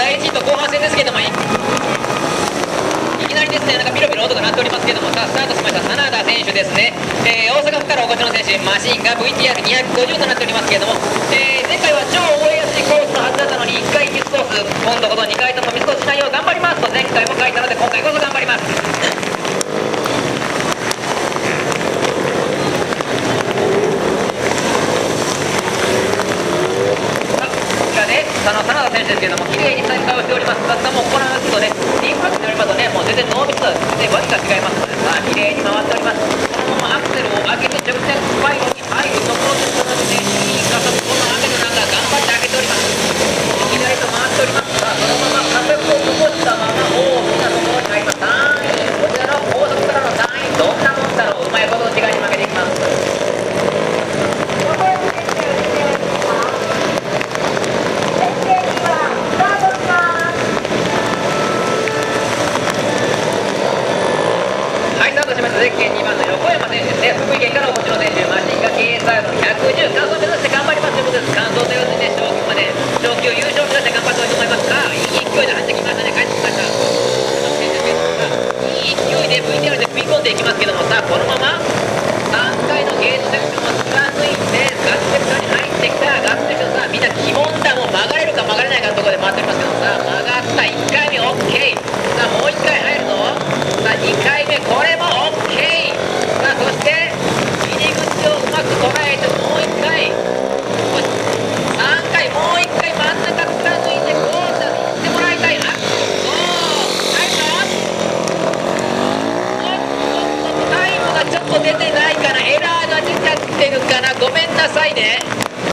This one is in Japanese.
第1位と後半戦ですけどもいきなりですねなんかピロピロ音が鳴っておりますけどもさあスタートしました真田選手ですね、えー、大阪府からお越しの選手マシンが VTR250 となっておりますけども、えー、前回は超覚えやすいコースのはずだったのに1回ミスコース今度こそ2回ともミスコースしないよう頑張りますと前回も書いたので今回こそ頑張ります。ですけれども綺麗に再開をしております。さあもうこのますとねインパクトによりますとねもう全然ノーミス。でわずか違います。のでさあ綺麗に回っております。このままアクセルを上げて直線スパイロに入るところですのでいい加速この雨の中頑張って上げておりますいきなりと回っておりますさあそのまま加速を残したまま大きなところに入ります3位こちらの高速からの3位どんなもんだろううまいことの違いに負けていきますはい、スタートしましたゼッケン2番の横山選手ですね、福井県からお越しの選手、マシンが KSR の110、完走目指して頑張りますということです。完走ということで、賞金まで、賞金を優勝目指して頑張ってほしいと思います。さあ、いい勢いで走ってきましたね、帰ってきました。いい勢いで VTR で食い込んでいきますけども、さあ、このまま3回のゲートセクションを貫いて、ガッツセクションに入ってきた、ガッツセクションさ、みんな鬼門だ、もう曲がれるか曲がれないかところで回っておりますけども、さあ、曲がった、1回目 OK。さあ、もう1回入るぞ。さあ、2回目、これも OK。さあ、そして、入り口をうまく捉えて、もう1回。3回、もう1回真ん中貫いて、ゴールだ、行ってもらいたい。あ、ゴー、入るぞ。タイムがちょっと出てないかなエラーが出ちゃってるかなごめんなさいね。